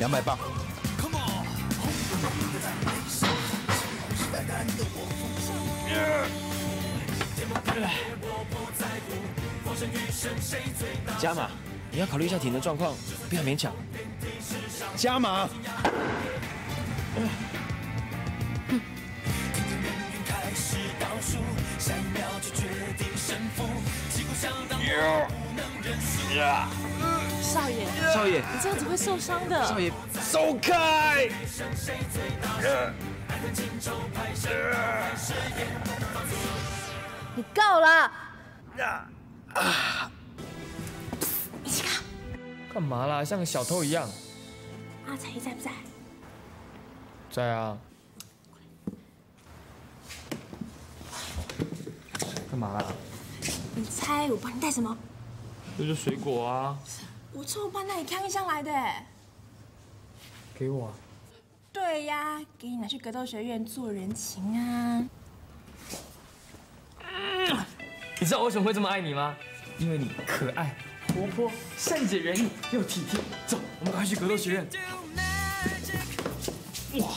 两百磅。加码，你要考虑一下体能状况，不要勉强。加码。少爷，少爷，你这样子会受伤的。少爷，走开！你够了。一起看。干嘛啦？像个小偷一样。阿才在不在？在啊。干嘛啦？你猜我帮你带什么？这就水果啊。我从我那里看一箱来的。给我。对呀，给你拿去格斗学院做人情啊。你知道我为什么会这么爱你吗？因为你可爱、活泼、善解人意又体贴。走，我们快去格斗学院。哇！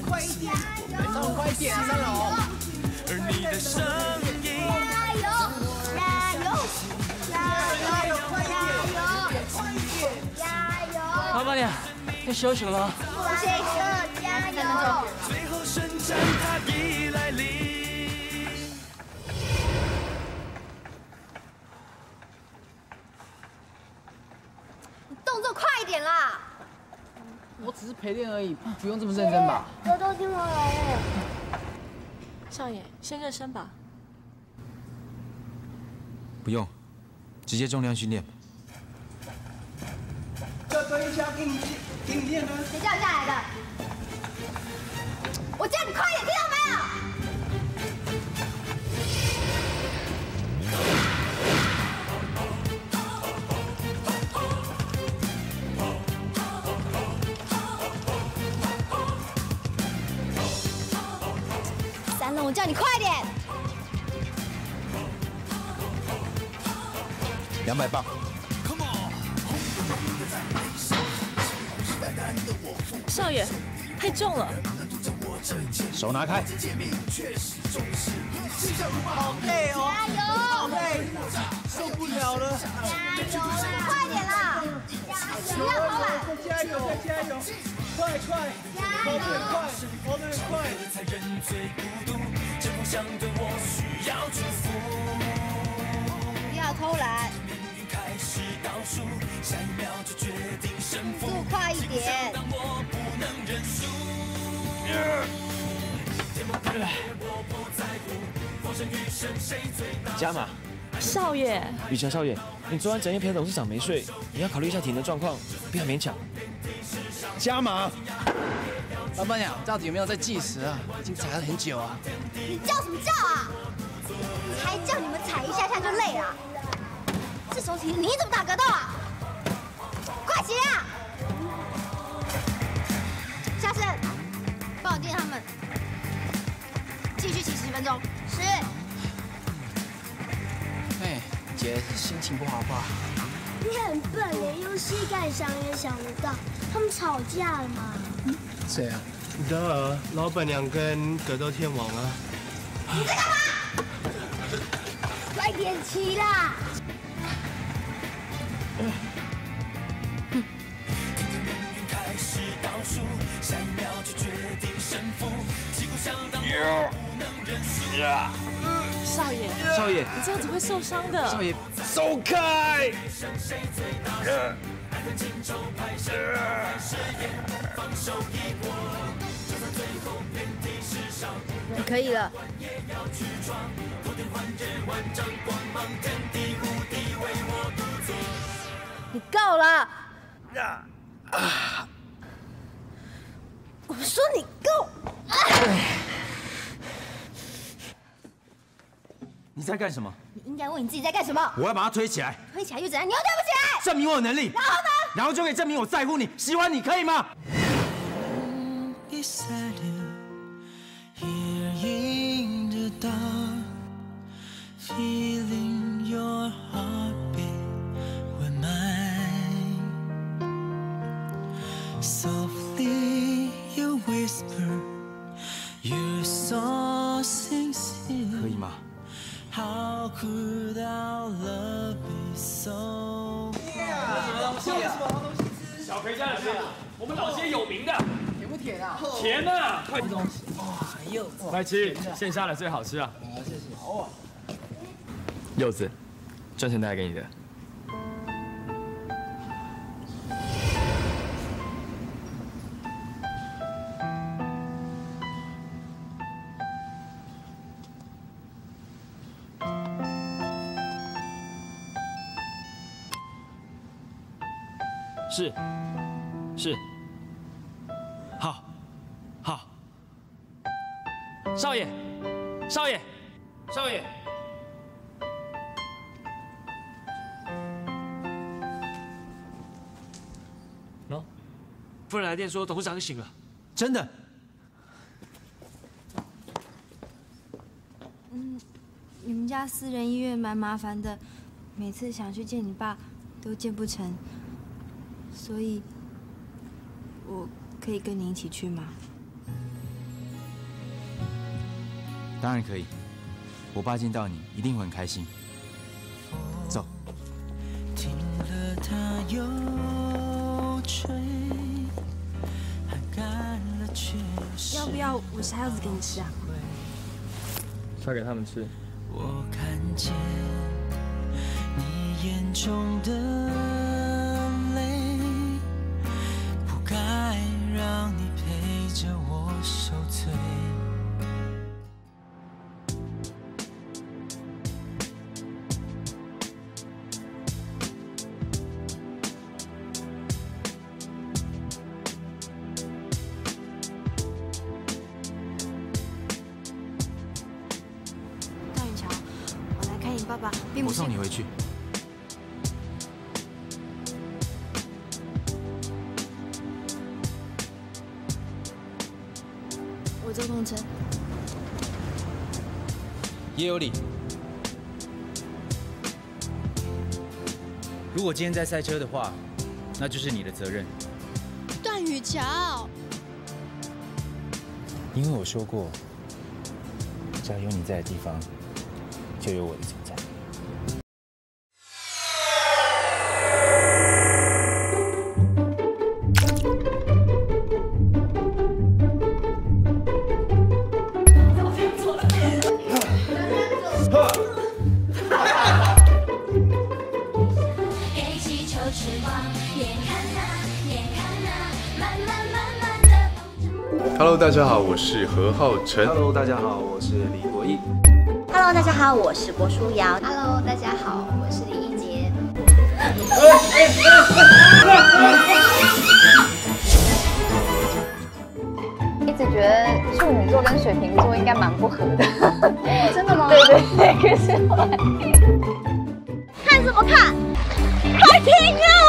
快点，稍微快点，三楼。而你的声音，加油，加油，加油，老板娘，要休息了吗。不行，加油！最后生战它已陪练而已，不用这么认真吧？多多听我来了。少爷，先热身吧。不用，直接重量训练。这可以下给你给你练呢。谁叫你下来的？我叫你快点，听到没有？我叫你快点！两百磅。少爷，太重了。手拿开。好累哦，加油！好累，受不了了。加油啦！快点啦！加油！不要偷懒！再加油，再加油，快快，加我们快油！，我们很快。才人最孤独，针锋相对，我需要祝福。不要偷懒，命运开始倒数，下一秒就决定胜负。速快一点！当我不能认输。加码。少爷，雨辰少爷，你昨晚整夜陪董事长没睡，你要考虑一下体能状况，不要勉强。加码。老板娘，到底有没有在计时啊？已经踩了很久啊。你叫什么叫啊？才叫你们踩一下下就累了？这种体力你怎么打格斗啊？快起啊！下次帮我盯他们，继续骑十分钟。是。哎，姐心情不好吧？你很笨，连用膝盖想也想不到，他们吵架了吗？谁啊？德尔，老板娘跟格斗天王啊。你在干嘛？快点骑啦！开始倒数，下一秒就决定胜负。旗鼓相当，我不能认输。少爷，少爷，你这样子会受伤的。少爷，走开！你可以了。你够了！我说你够！你在干什么？你应该问你自己在干什么？我要把它推起来，推起来又怎样？你又推不起来！证明我有能力。然后呢？然后就可以证明我在乎你，喜欢你，可以吗？beside you here in the dark feeling your heartbeat with mine softly you whisper you're so sincere 可以吗？How could our love be so 小培家的事，我们老街有名的，甜不甜啊？甜呐！快东西，来吃，线下的最好吃啊！谢谢。哦，柚子，专程带给你的。是，是，好，好，少爷，少爷，少爷。喏，夫人来电说董事长醒了。真的？你们家私人医院蛮麻烦的，每次想去见你爸都见不成，所以我可以跟你一起去吗？当然可以。我爸见到你一定会很开心。走。听了它又吹，还干了却要不要我杀柚子给你吃啊？快给他们吃。我看见你眼中的爸爸，并不我送你回去。我坐动车。也有理。如果今天在赛车的话，那就是你的责任，段宇桥，因为我说过，只要有你在的地方，就有我的存 Hello，大家好，我是何浩晨。Hello，大家好，我是李国义。Hello，大家好，我是郭书瑶。Hello，大家好，我是李一杰。一直觉得处女座跟水瓶座应该蛮不合的。真的吗？对对对，可是我看什么看？快停啊！